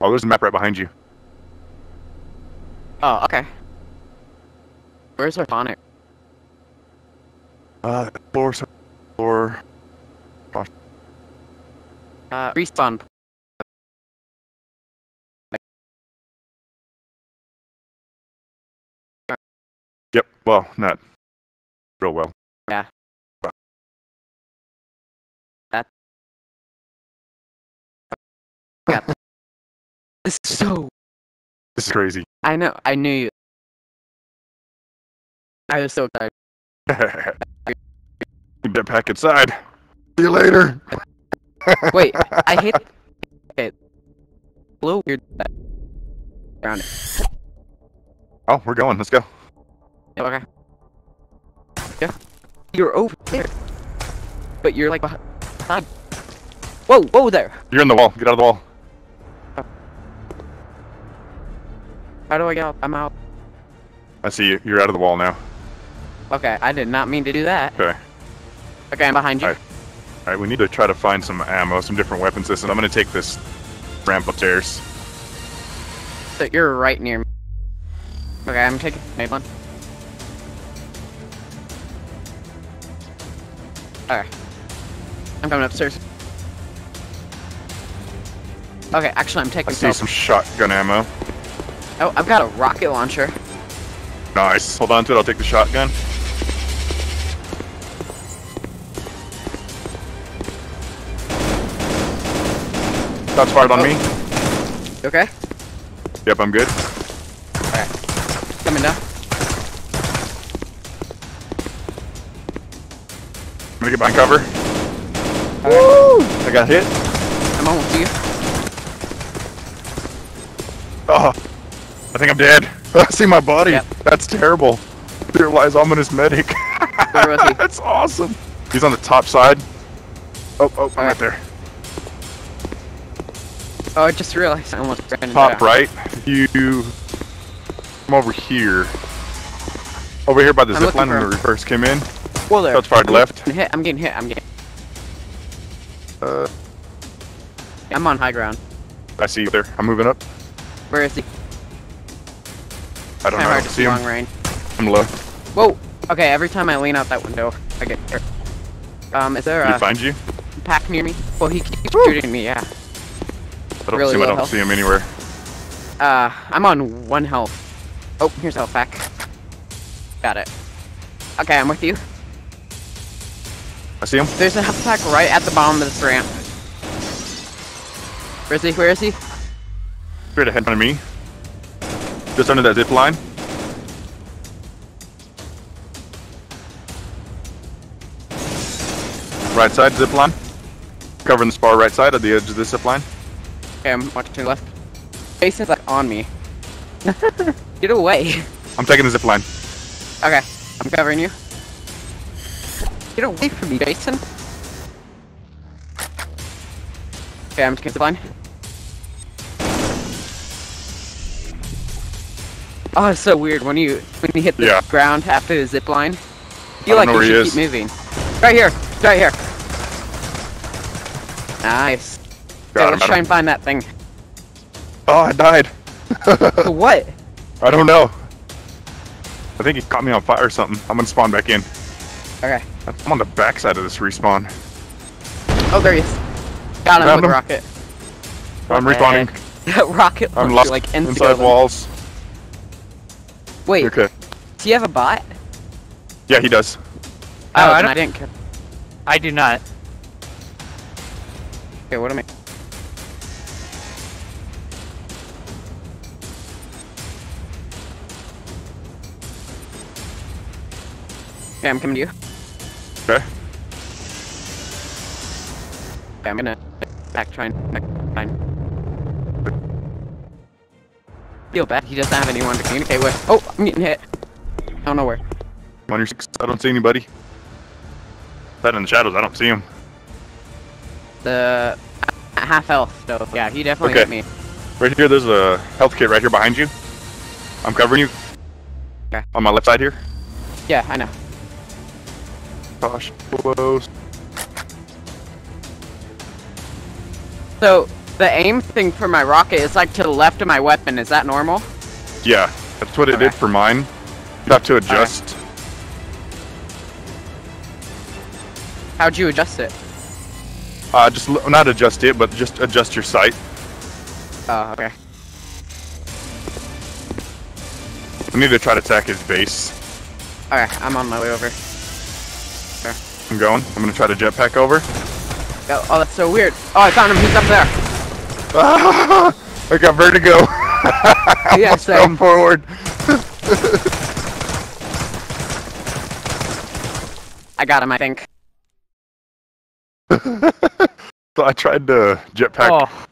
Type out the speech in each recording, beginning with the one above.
Oh, there's a map right behind you. Oh, okay. Where's our tonic? Uh, floor, floor. Uh, respawn. Yep. Well, not real well. So. This is crazy. I know. I knew you. I was so excited. Get back inside. See you later. Wait, I hate. Okay. Blue weird. Around it. Oh, we're going. Let's go. Yeah, Okay. Yeah. You're over there. But you're like behind. Whoa, whoa there. You're in the wall. Get out of the wall. How do I get out? I'm out. I see you. You're out of the wall now. Okay, I did not mean to do that. Okay. Okay, I'm behind you. Alright. All right, we need to try to find some ammo, some different weapon systems. I'm gonna take this ramp upstairs. So you're right near me. Okay, I'm taking Maitland. Alright. I'm coming upstairs. Okay, actually I'm taking- I see some shotgun ammo. Oh, I've got a rocket launcher. Nice. Hold on to it. I'll take the shotgun. Shots fired on Oh. me. You okay? Yep, I'm good. Alright. Coming down. I'm gonna get behind cover. Woo! I got hit. I'm almost to you. Oh, think I'm dead. I see my body. Yep. That's terrible. There lies ominous medic. Where was he? That's awesome. He's on the top side. Oh, oh, I'm right Alright. there. Oh, I just realized I almost ran into Top that. right. You. I'm over here. Over here by the I'm zip line when we first came in. Well, there. Shots fired I'm left. getting hit. I'm getting hit. I'm getting. Uh, I'm on high ground. I see you there. I'm moving up. Where is he? I don't Kinda know. I hard don't see see him. long range. I'm low. Whoa. Okay, every time I lean out that window, I get hurt. Um, is there Did he a find you? pack near me? Well, he keeps shooting me. Yeah. I don't Really see him. I don't health. see him anywhere. Uh, I'm on one health. Oh, here's health pack. Got it. Okay, I'm with you. I see him. There's a health pack right at the bottom of this ramp. Where is he? Where is he? Straight ahead of me. Just under that zip line. Right side zip line. Covering the spar right side at the edge of the zip line. Okay, I'm watching to the left. Jason's like on me. Get away. I'm taking the zip line. Okay, I'm covering you. Get away from me, Jason. Okay, I'm taking the line. Oh, it's so weird when you when you hit the Yeah. ground after the zip line. I You like you should is. keep moving. Right here, right here. Nice. Got okay, let's try him. and find that thing. Oh, I died. what? I don't know. I think he caught me on fire or something. I'm gonna spawn back in. Okay. I'm on the backside of this respawn. Oh, there he is. Got him Found with him. rocket. I'm respawning. rocket I'm lost like inside inside walls. Wait, Okay. Do you have a bot? Yeah, he does. Oh, I don't- I didn't care. I do not. Okay, what am I? Okay, I'm coming to you. Okay. Okay, I'm gonna back try and back fine. Feel bad. He doesn't have anyone to communicate with. Oh, I'm getting hit. I don't know where. On your six. I don't see anybody. That in the shadows. I don't see him. The half health. So yeah, he definitely Okay. hit me. Right here, there's a health kit right here behind you. I'm covering you. Okay. On my left side here. Yeah, I know. Gosh, close. So The aim thing for my rocket is like to the left of my weapon. Is that normal? Yeah, that's what it Okay. did for mine. You have to adjust. How'd you adjust it? Uh, just not adjust it, but just adjust your sight. Oh, okay. I need to try to attack his base. Alright, I'm on my way over. I'm going. I'm gonna try to jetpack over. Oh, oh, that's so weird. Oh, I found him. He's up there. Ah, I got vertigo. Yeah, Almost fell same. forward. I got him, I think. So I tried to jetpack Oh,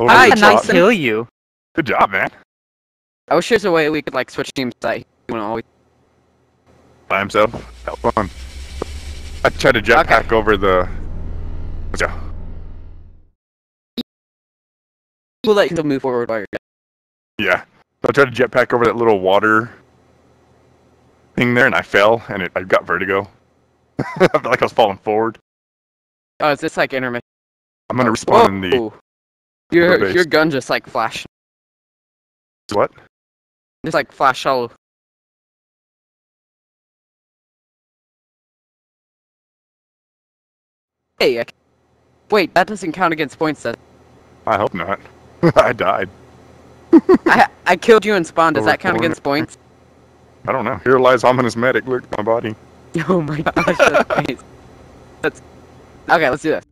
over how the did I top. kill you? Good job, man. I wish there's a way we could like switch teams that he wouldn't always. By himself. Have fun. I tried to jetpack over the. Let's We'll let you move forward while you're dead. Yeah. So I tried to jetpack over that little water thing there, and I fell, and it, I got vertigo. I felt like I was falling forward. Oh, is this like intermission? I'm gonna respawn in the. Your your gun just like flashed. what? Just like flash all. Hey, I... wait, that doesn't count against points. That I hope not. I died. I I killed you and spawned. Does Over that count corner. against points? I don't know. Here lies ominous medic. Look at my body. Oh my gosh, that's. That's okay. Let's do this.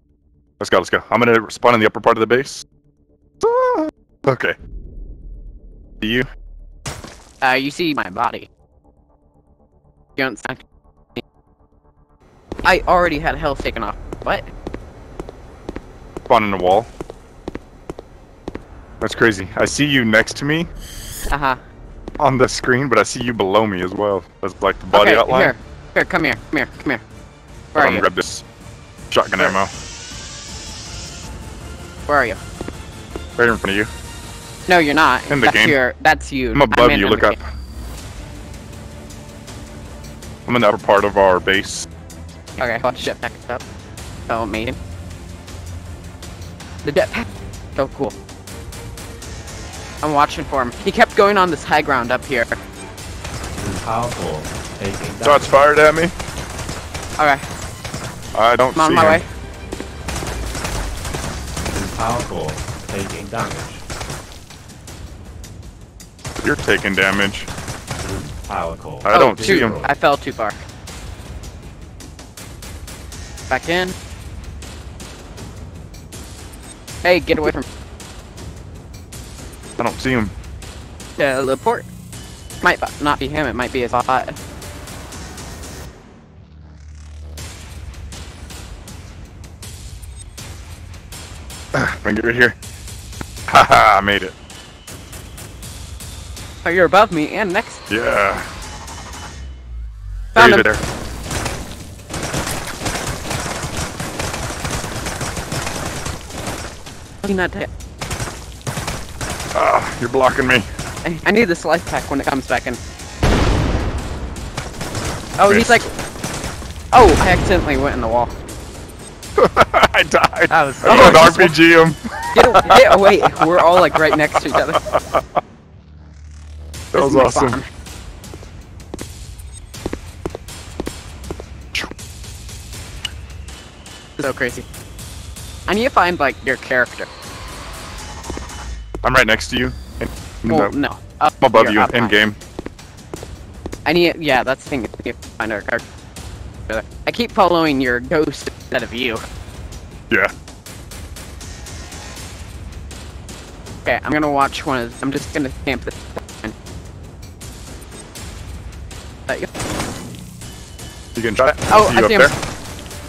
Let's go. Let's go. I'm gonna spawn in the upper part of the base. Ah, Okay. See you? Uh, you see my body. You don't sound. I already had health taken off. What? Spawn in the wall. That's crazy. I see you next to me Uh huh. on the screen, but I see you below me as well. That's like the body okay, outline. Here, here, come here, come here, come here. Where Hold are on, you? grab this shotgun Where? ammo. Where are you? Right in front of you. No, you're not. In the that's game. Your, that's you. I'm above in you. Look up. game. I'm in the upper part of our base. Okay, watch jetpack up. Oh, amazing. The jetpack. So cool. I'm watching for him. He kept going on this high ground up here. Powerful. Taking Shots fired at me. Okay, I don't I'm on my him. way. Powerful. Taking damage. You're taking damage. Powerful. I oh, don't see oh, him. I fell too far. Back in. Hey, get away from I don't see him. Yeah, teleport. Might not be him, it might be his bot. Bring it right here. Haha, I made it. Oh, you're above me and next. Yeah. Found him. there. Looking at you're blocking me. I, I need this life pack when it comes back in. Oh, he's like. Oh, I accidentally went in the wall. I died. That was I'm Oh, RPG him. Get, a- get away! We're all like right next to each other. That This was awesome. spawn. So crazy. I need to find like your character. I'm right next to you. Well, the- no. Up I'm above here, you in high. game. I need. Yeah, that's the thing. To find our character. I keep following your ghost instead of you. Yeah. Okay, I'm gonna watch one of. I'm just gonna camp this. There you. You can try it. Oh, see I you see up him. there.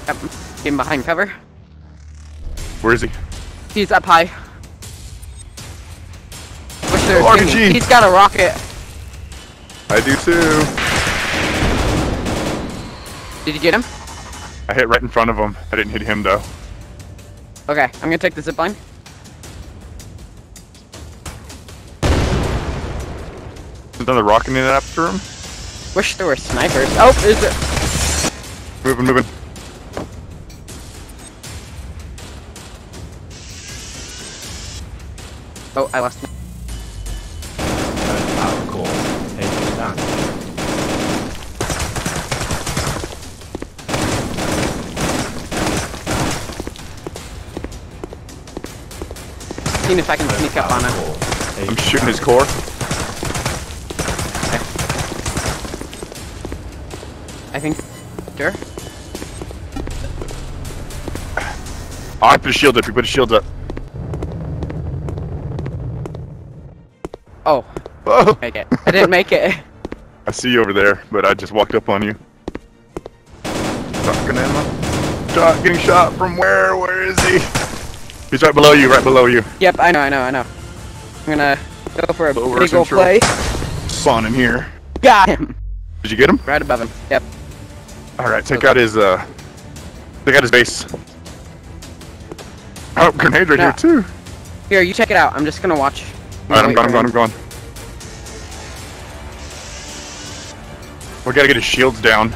Yep, Getting behind cover. Where is he? He's up high. There thinking. He's got a rocket. I do too. Did you get him? I hit right in front of him. I didn't hit him though. Okay, I'm gonna take the zip line. There's another rocket in after him. Wish there were snipers. Oh, is it? Moving, moving. Oh, I lost. Third Seeing if I can sneak up on him. I'm shooting his core. I think. Sure. Oh, I put a shield up. You put a shield up. Oh, Oh, make it. I didn't make it. I see you over there, but I just walked up on you. Shotgun ammo. Shot, getting shot from where? Where is he? He's right below you, right below you. Yep, I know, I know, I know. I'm gonna go for a Lower big ol' play. Spawn in here. Got him. Did you get him? Right above him. Yep. All right, take out his uh, take out his base. Oh, grenade right No. here too. Here, you check it out. I'm just gonna watch. All right, I'm gone, I'm gone. I'm gone. We gotta get his shields down.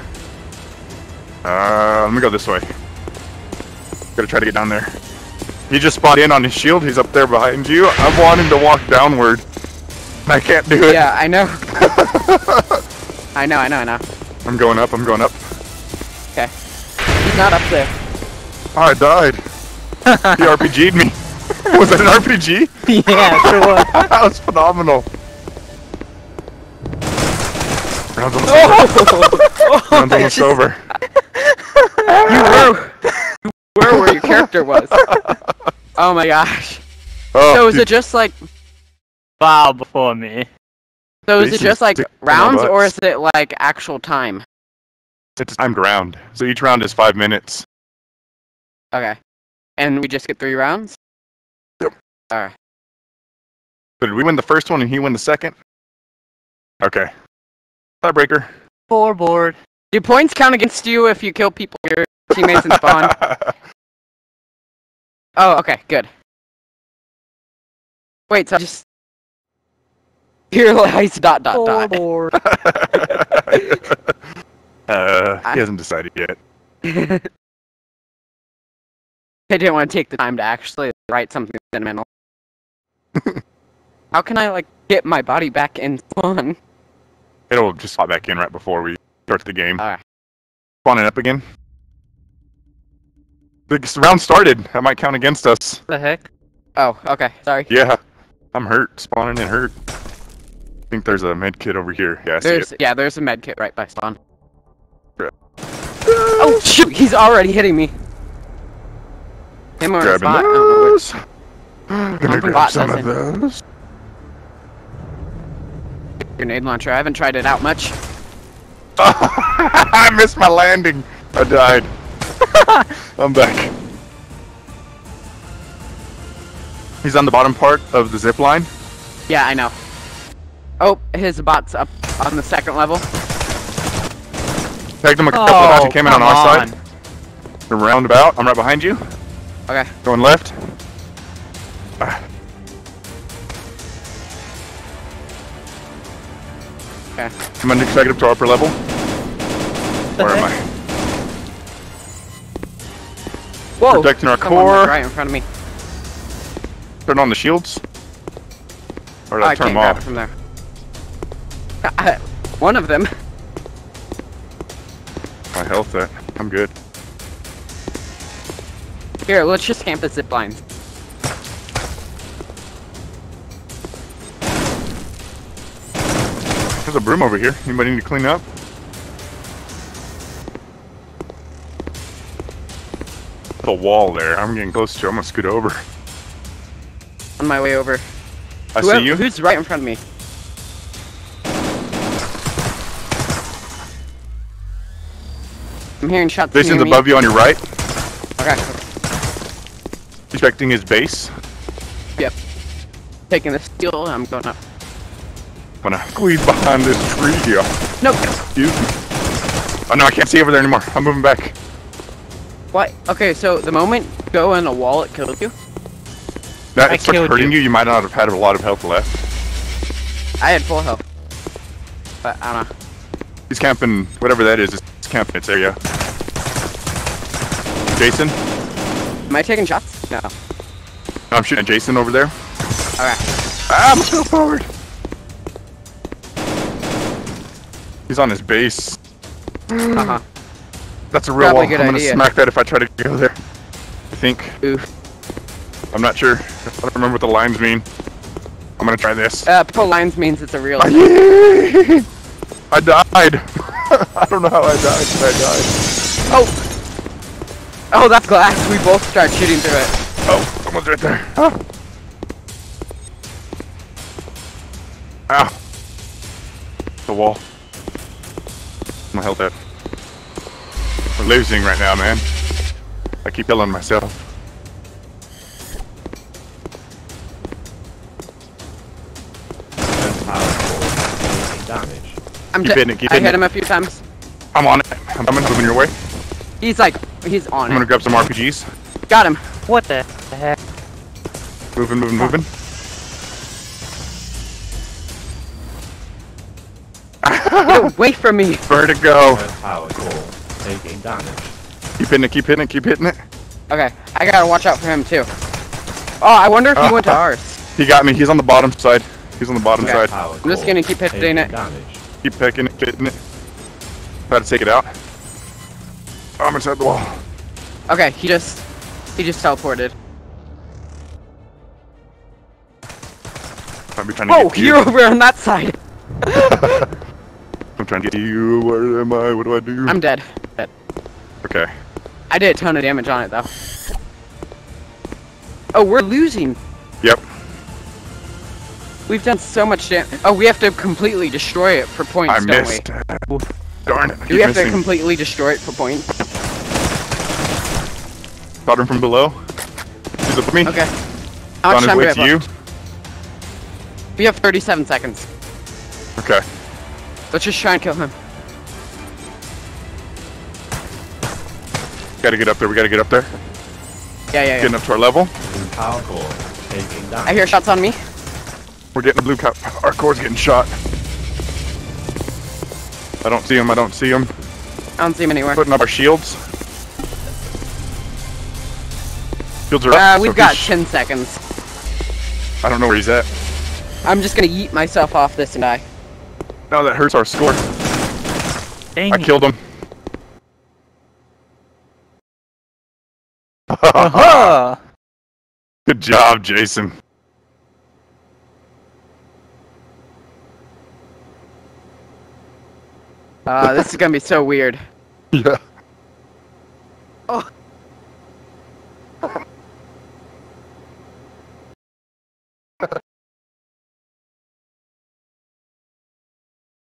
Uh, let me go this way. Gotta try to get down there. He just spawned in on his shield. He's up there behind you. I want him to walk downward. I can't do it. Yeah, I know. I know, I know, I know. I'm going up. I'm going up. Okay. He's not up there. Oh, I died. he RPG'd me. Was that an RPG? yeah, sure was. that was phenomenal. Round's almost Oh! over. Round's almost over. You were, you were where your character was. Oh my gosh. Oh, So is dude, it just like, Wow, before me. so is it Basically just like stick to my rounds or is it like actual time? it's timed round. So each round is five minutes. Okay. And we just get three rounds? Yep. Alright. So did we win the first one and he win the second? Okay. Tiebreaker. Four board. Do points count against you if you kill people your teammates in spawn? Oh, okay, good. Wait, so just here lies dot dot Four dot. board. uh, he hasn't decided yet. I didn't want to take the time to actually write something sentimental. How can I like get my body back in spawn? It'll just pop back in right before we start the game. Alright. Spawning up again. The round started. That might count against us. the heck? Oh, okay, sorry. Yeah. I'm hurt. Spawning and hurt. I think there's a med kit over here. Yeah, I see There's it. yeah, there's a med kit right by spawn. Crap. Oh shoot, he's already hitting me. Him or his Grabbing bot, I don't know those. Gonna grab bot some of doesn't. those. Grenade launcher. I haven't tried it out much. I missed my landing. I died. I'm back. He's on the bottom part of the zip line. Yeah, I know. Oh, his bot's up on the second level. Tagged him a couple Oh, of times. He came in on come our on. side. The roundabout. I'm right behind you. Okay. Going left. Ah, Okay. I'm it up to our upper level. Where am? I? Whoa! Protecting our Someone core. right in front of me. Turn on the shields. Or did Oh, I I turn can't them grab it off? from there. Uh, One of them. My health at. I'm good. Here, let's just camp the zip lines. There's a broom over here. Anybody need to clean up? The wall there. I'm getting close to. it. I'm gonna scoot over. On my way over. I Whoever- see you. Who's right in front of me? I'm hearing shots Jason's near me. above you on your right. Okay. Respecting his base. Yep. Taking the steel, I'm going up. I'm gonna squeeze behind this tree here. No! Excuse me. Oh no, I can't see over there anymore. I'm moving back. What? Okay, so the moment you go in a wall, it kills you? That I it starts killed hurting you. you. You might not have had a lot of health left. I had full health. But, I don't know. He's camping, whatever that is, it's camping its area. Jason? Am I taking shots? No. I'm shooting Jason over there. Alright. Ah, I'm so forward. He's on his base. Uh huh. That's a real Probably wall. I'm gonna idea. smack that if I try to go there. I think. Oof. I'm not sure. I don't remember what the lines mean. I'm gonna try this. Uh, purple lines means it's a real. Ah! I died. I don't know how I died, but I died. Oh! Oh, that's glass. We both start shooting through it. Oh, someone's right there. Ah. Ow. The wall. My health at. We're losing right now, man. I keep killing myself. Defense power core. Taking damage. I'm Keep hitting it, keep I hitting hit it. him a few times. I'm on it. I'm coming, moving your way. He's like, he's on I'm gonna grab some RPGs. Got him. What the heck? Moving, moving, moving. Get away from me. Vertigo. Defense power core. Taking damage. Keep hitting it, keep hitting it, keep hitting it. Okay, I gotta watch out for him too. Oh, I wonder if he uh, went to uh, ours. He got me. He's on the bottom side. He's on the bottom Okay. side. Power I'm just gonna keep hitting Taking it. damage. Keep picking it, hitting it. Try to take it out. Oh, I'm inside the wall. Okay, he just, he just teleported. I'll be trying to Oh, get to you're over on that side. I'm trying to get to you. Where am I? What do I do? I'm dead. I did a ton of damage on it though. Oh, we're losing. Yep. We've done so much damage. Oh, we have to completely destroy it for points, I don't missed. Darn it. We? Do we have to completely destroy it for points? Got him from below. He's up me. Okay. How on much his time do we way have to you. left? We have 37 seconds. Okay. Let's just try and kill him. Gotta get up there. We gotta get up there. Yeah, yeah, yeah. Getting up to our level. Blue power core. Taking damage. I hear shots on me. We're getting a blue cup. Our core's getting shot. I don't see him. I don't see him. I don't see him anywhere. Putting up our shields. Shields are up. Uh, so we've got 10 seconds. I don't know where he's at. I'm just gonna yeet myself off this and die. No, that hurts our score. Dang I it. killed him. Uh-huh. Good job, Jason. Uh, this is gonna be so weird. Yeah. Oh.